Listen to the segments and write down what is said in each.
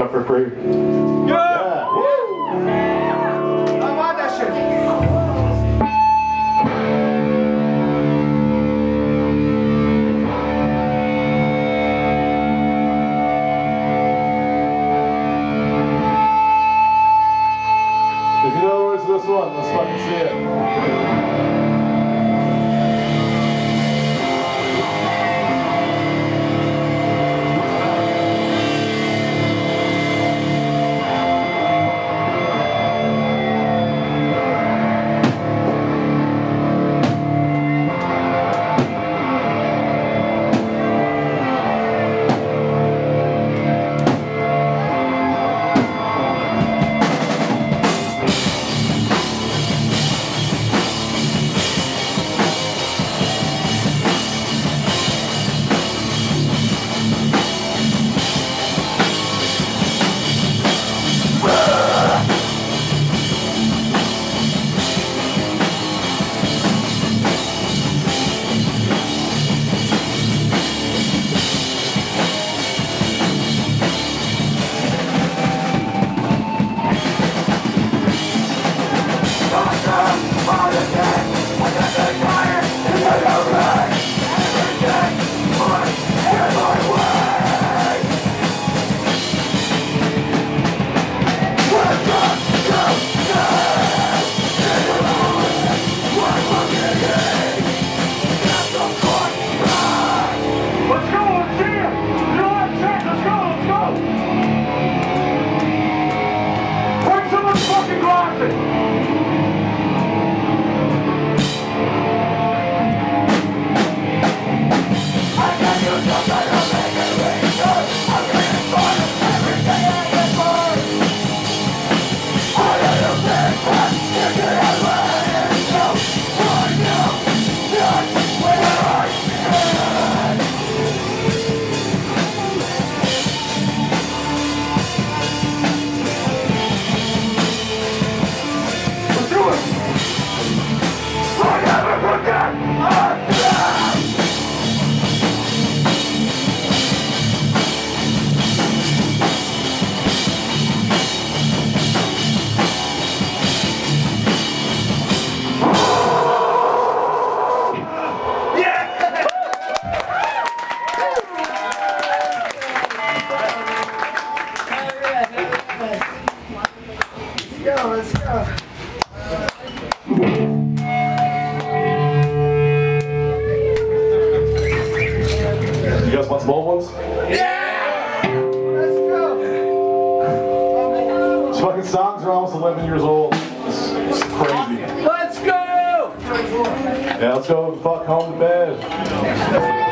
stuff for free. Go, let's go. You guys want some old ones? Yeah! Let's go. These fucking songs are almost 11 years old. It's, it's crazy. Let's go. Yeah, let's go fuck home to bed.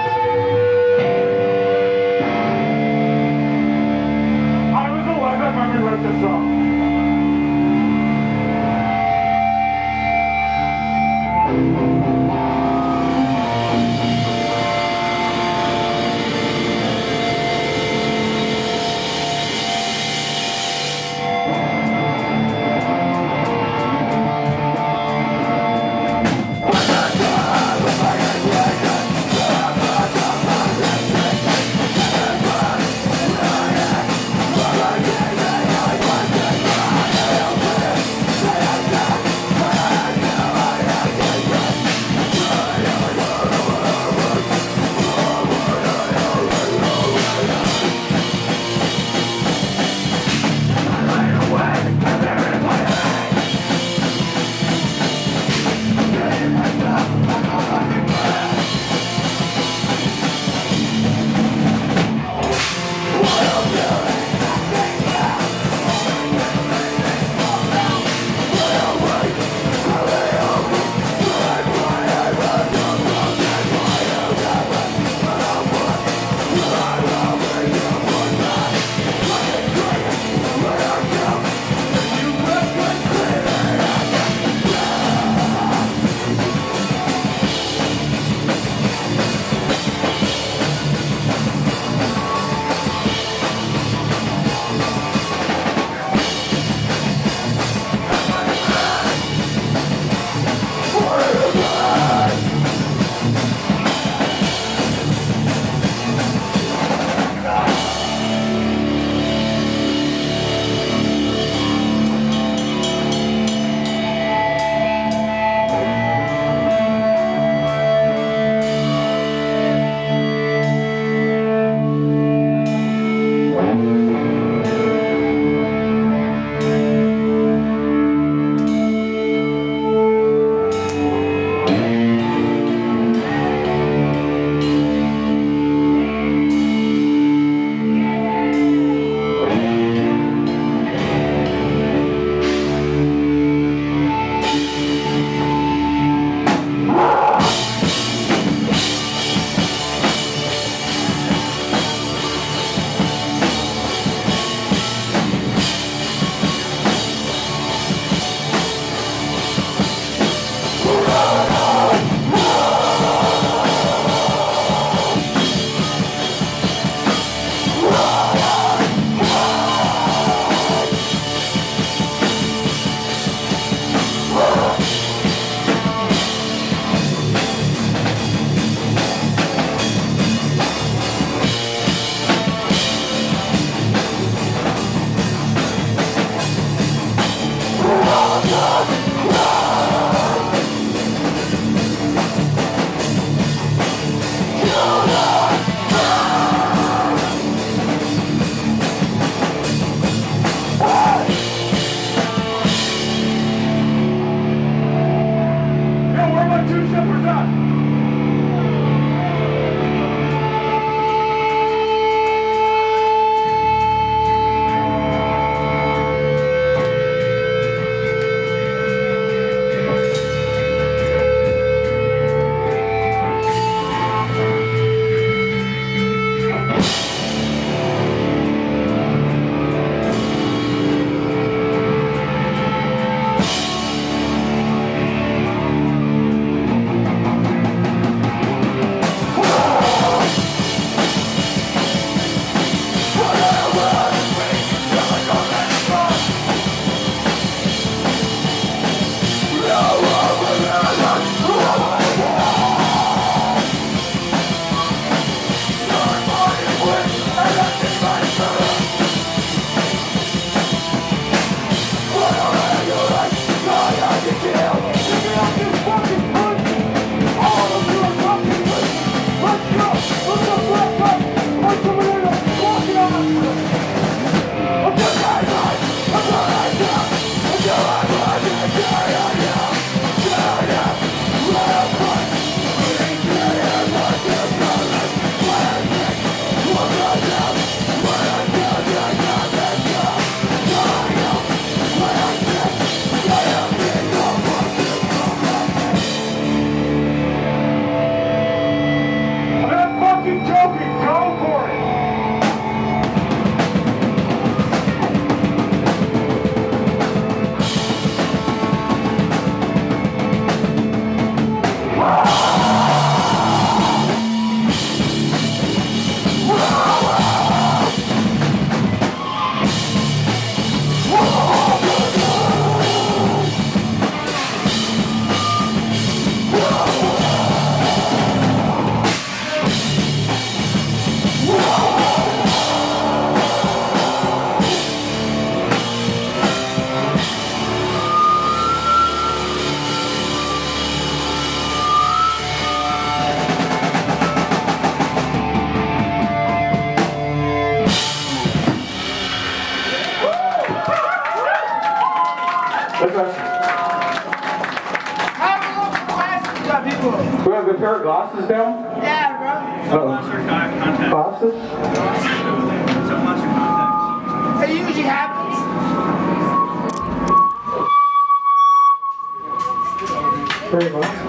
Very much.